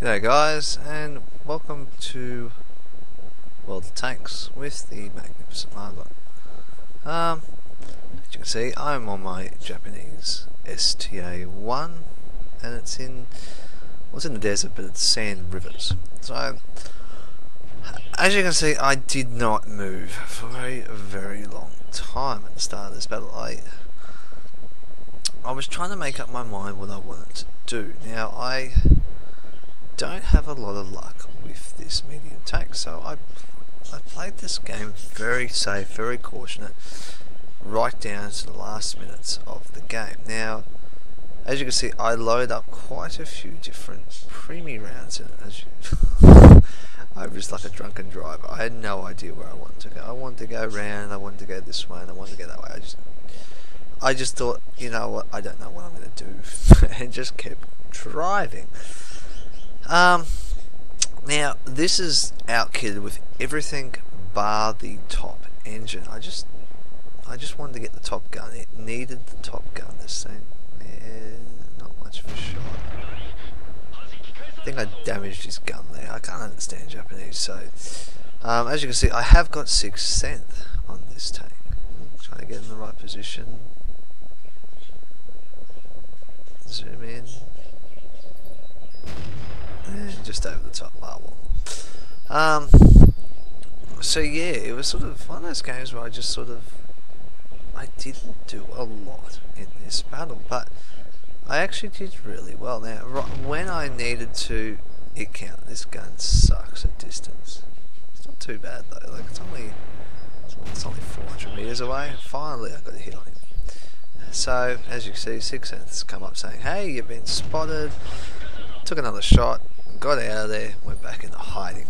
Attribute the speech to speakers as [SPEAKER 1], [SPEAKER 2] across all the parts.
[SPEAKER 1] G'day guys, and welcome to World of Tanks with the Magnificent Margon. Um, as you can see, I'm on my Japanese STA-1, and it's in, well it's in the desert, but it's sand rivers. So, as you can see, I did not move for a very long time at the start of this battle. I, I was trying to make up my mind what I wanted to do. Now, I don't have a lot of luck with this medium tank, so I, I played this game very safe, very cautious, right down to the last minutes of the game. Now, as you can see, I load up quite a few different preemie rounds in it. As you I was like a drunken driver. I had no idea where I wanted to go. I wanted to go round, I wanted to go this way, and I wanted to go that way. I just, I just thought, you know what, I don't know what I'm going to do, and just kept driving. Um, now this is outkitted with everything bar the top engine. I just, I just wanted to get the top gun. It needed the top gun. This thing, yeah, not much a shot. I think I damaged his gun there. I can't understand Japanese, so um, as you can see, I have got sixth sense on this tank. Trying to get in the right position. Zoom in. Just over the top marble. Um, so yeah, it was sort of one of those games where I just sort of I didn't do a lot in this battle, but I actually did really well. Now, when I needed to, it count. This gun sucks at distance. It's not too bad though. Like it's only it's only 400 meters away. Finally, I got a hit on him. So, as you can see, Six Sense come up saying, "Hey, you've been spotted." Took another shot, got out of there, went back into hiding.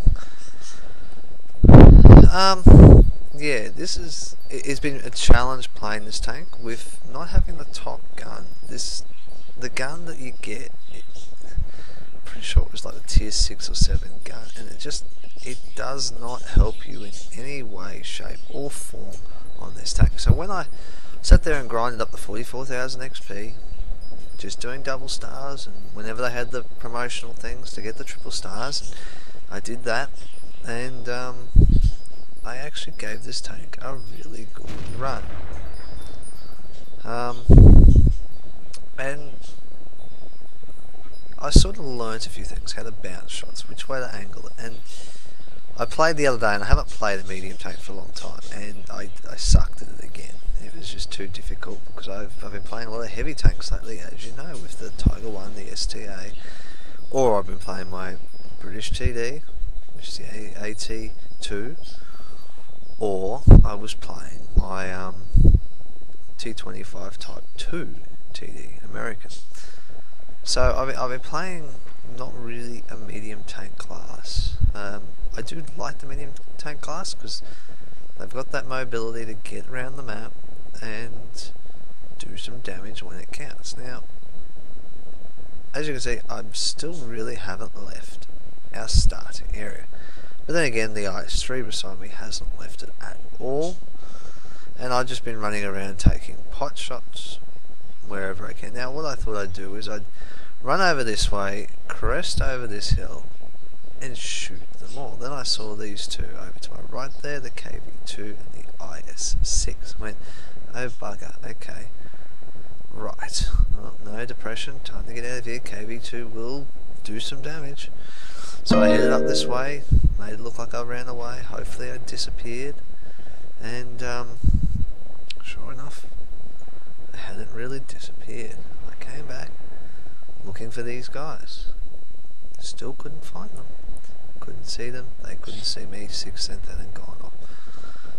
[SPEAKER 1] Um, yeah, this is it's been a challenge playing this tank with not having the top gun. This the gun that you get, it, I'm pretty sure it was like a tier six or seven gun, and it just it does not help you in any way, shape, or form on this tank. So when I sat there and grinded up the 44,000 XP, just doing double stars, and whenever they had the promotional things to get the triple stars, I did that, and um, I actually gave this tank a really good run. Um, and I sort of learnt a few things, how to bounce shots, which way to angle it, and I played the other day, and I haven't played a medium tank for a long time, and I, I sucked at it again. It was just too difficult because I've, I've been playing a lot of heavy tanks lately, as you know, with the Tiger 1, the STA, or I've been playing my British TD, which is the AT2, or I was playing my um, T25 Type 2 TD, American. So I've I've been playing not really a medium tank class. Um, I do like the medium tank class because they've got that mobility to get around the map and do some damage when it counts. Now, as you can see, I still really haven't left our starting area. But then again, the IS-3 beside me hasn't left it at all. And I've just been running around taking pot shots wherever I can. Now, what I thought I'd do is I'd run over this way, crest over this hill, and shoot them all. Then I saw these two over to my right there, the KV-2 and the IS-6. went, oh bugger, okay. Right, well, no depression, time to get out of here. KV-2 will do some damage. So I headed up this way, made it look like I ran away. Hopefully I disappeared. And, um, sure enough, I hadn't really disappeared. I came back looking for these guys. Still couldn't find them. Couldn't see them. They couldn't see me. Six Sense had gone off.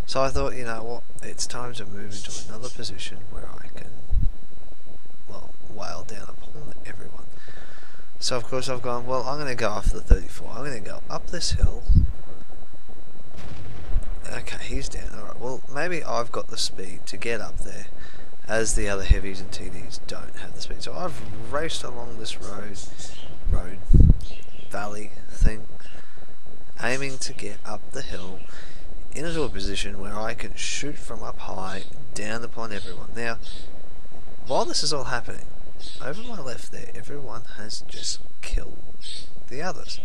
[SPEAKER 1] So I thought, you know what, it's time to move into another position where I can, well, wail down upon everyone. So of course I've gone, well, I'm going to go after the 34. I'm going to go up this hill. Okay, he's down. Alright, well, maybe I've got the speed to get up there as the other heavies and TDs don't have the speed. So I've raced along this road, road, valley thing, aiming to get up the hill into a position where I can shoot from up high down upon everyone. Now, while this is all happening, over my left there, everyone has just killed the others.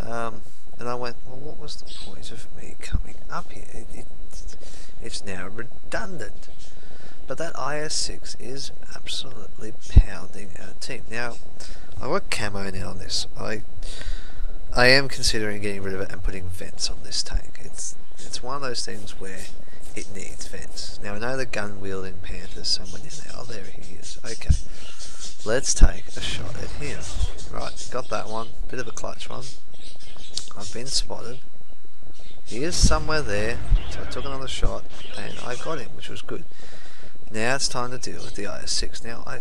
[SPEAKER 1] Um, and I went, well, what was the point of me coming up here? It, it, it's now redundant. But that IS-6 is absolutely pounding our team. Now, I work camo now on this. I I am considering getting rid of it and putting vents on this tank. It's it's one of those things where it needs vents. Now I know the gun wielding Panther's someone in there. Oh, there he is. Okay. Let's take a shot at him. Right, got that one. Bit of a clutch one. I've been spotted. He is somewhere there, so I took another shot and I got him, which was good. Now it's time to deal with the IS-6. Now, I,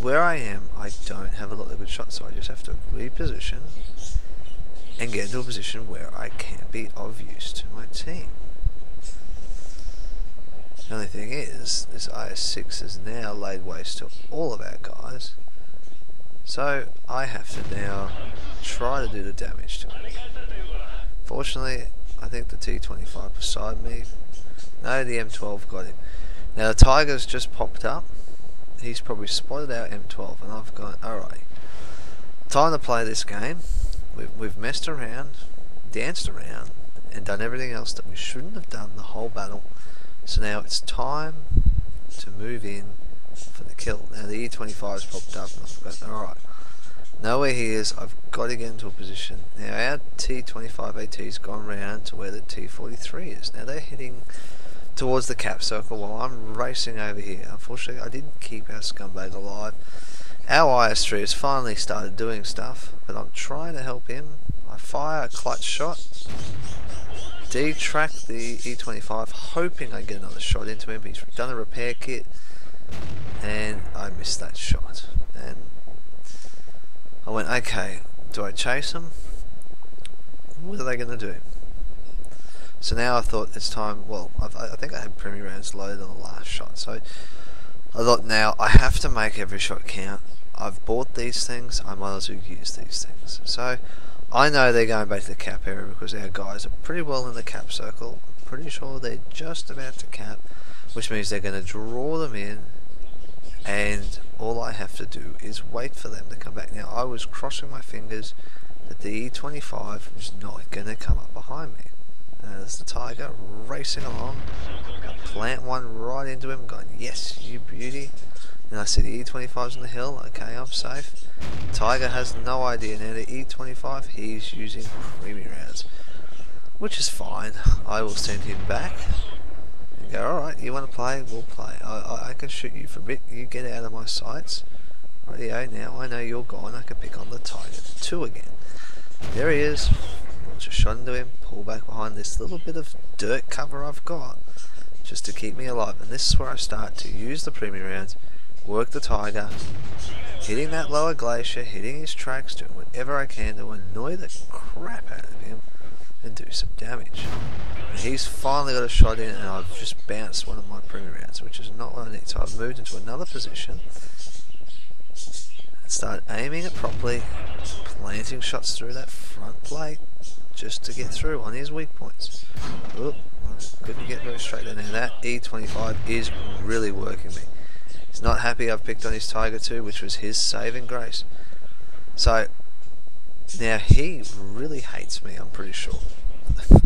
[SPEAKER 1] where I am, I don't have a lot of good shots, so I just have to reposition and get into a position where I can be of use to my team. The only thing is, this IS-6 has now laid waste to all of our guys, so I have to now try to do the damage to him. Fortunately, I think the T-25 beside me, no, the M12 got him. Now the Tiger's just popped up. He's probably spotted our M12 and I've gone, alright, time to play this game. We've, we've messed around, danced around, and done everything else that we shouldn't have done the whole battle. So now it's time to move in for the kill. Now the E25's popped up and I've gone, alright, know where he is, I've got to get into a position. Now our T25 AT's gone round to where the T43 is. Now they're heading towards the cap circle while I'm racing over here. Unfortunately, I didn't keep our scumbag alive. Our IS-3 has finally started doing stuff, but I'm trying to help him. I fire a clutch shot, detrack the E25, hoping I get another shot into him. He's done a repair kit, and I missed that shot. And I went, okay, do I chase him? What are they going to do? So now I thought it's time, well, I've, i think I had premier rounds loaded on the last shot, so I thought now I have to make every shot count. I've bought these things, I might as well use these things. So I know they're going back to the cap area because our guys are pretty well in the cap circle. I'm pretty sure they're just about to cap, which means they're going to draw them in and all I have to do is wait for them to come back. Now I was crossing my fingers that the E25 was not going to come up behind me. There's the tiger racing along. I plant one right into him, going, yes, you beauty. And I see the E25's on the hill, okay, I'm safe. Tiger has no idea now, the E25, he's using premium rounds. Which is fine, I will send him back. And go, alright, you want to play, we'll play. I, I, I, can shoot you for a bit, you get out of my sights. Rightio, now I know you're gone, I can pick on the Tiger 2 again. There he is, shot into him, pull back behind this little bit of dirt cover I've got, just to keep me alive. And this is where I start to use the premium rounds, work the Tiger, hitting that lower glacier, hitting his tracks, doing whatever I can to annoy the crap out of him and do some damage. And he's finally got a shot in and I've just bounced one of my premium rounds, which is not what I need. So I've moved into another position and start aiming it properly, planting shots through that front plate, just to get through on his weak points. Oh, Oop, couldn't get very straight in there. That E25 is really working me. He's not happy I've picked on his Tiger 2, which was his saving grace. So, now he really hates me, I'm pretty sure.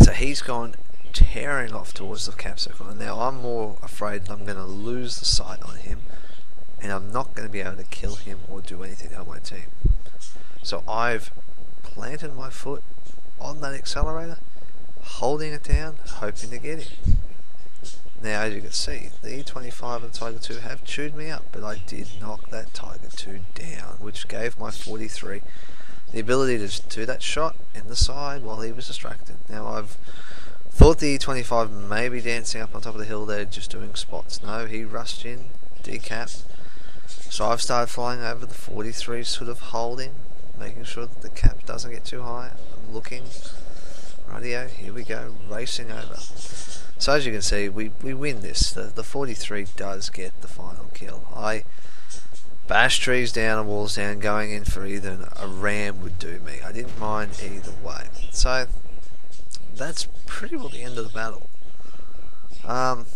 [SPEAKER 1] so he's gone tearing off towards the cap circle. And now I'm more afraid I'm going to lose the sight on him. And I'm not going to be able to kill him or do anything on my team. So I've planted my foot on that accelerator, holding it down, hoping to get it. Now, as you can see, the E25 and the Tiger 2 have chewed me up, but I did knock that Tiger 2 down, which gave my 43 the ability to do that shot in the side while he was distracted. Now, I've thought the E25 may be dancing up on top of the hill there, just doing spots. No, he rushed in, decapped. So I've started flying over the 43, sort of holding, making sure that the cap doesn't get too high. I'm looking. Radio, here we go, racing over. So as you can see, we, we win this. The, the 43 does get the final kill. I bash trees down and walls down, going in for either a ram would do me. I didn't mind either way. So that's pretty well the end of the battle. Um,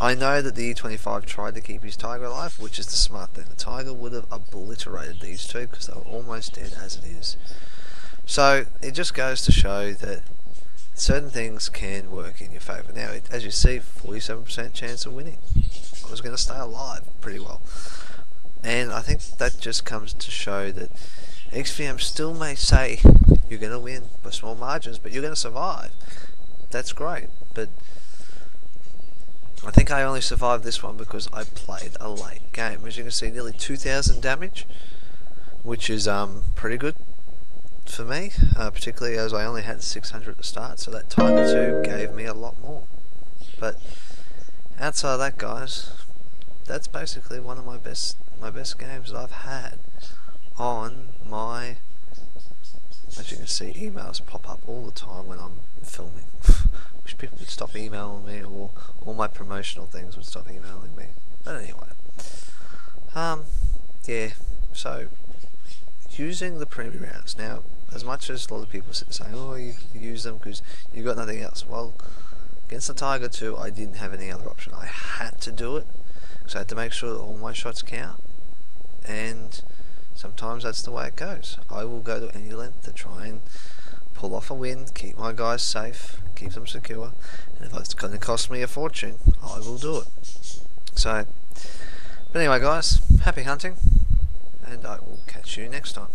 [SPEAKER 1] I know that the E25 tried to keep his Tiger alive, which is the smart thing. The Tiger would have obliterated these two because they were almost dead as it is. So it just goes to show that certain things can work in your favour. Now, as you see, 47% chance of winning. I was going to stay alive pretty well. And I think that just comes to show that XVM still may say you're going to win by small margins, but you're going to survive. That's great. But I think I only survived this one because I played a late game. As you can see, nearly 2,000 damage, which is um, pretty good for me, uh, particularly as I only had 600 at the start, so that Tiger 2 gave me a lot more. But outside of that, guys, that's basically one of my best my best games that I've had on my. As you can see, emails pop up all the time when I'm filming. Wish people would stop emailing me, or all my promotional things would stop emailing me. But anyway, um, yeah. So using the premium rounds now as much as a lot of people say, oh, you use them because you've got nothing else. Well, against the Tiger 2, I didn't have any other option. I had to do it, so I had to make sure that all my shots count, and sometimes that's the way it goes. I will go to any length to try and pull off a win, keep my guys safe, keep them secure, and if it's going to cost me a fortune, I will do it. So, but anyway, guys, happy hunting, and I will catch you next time.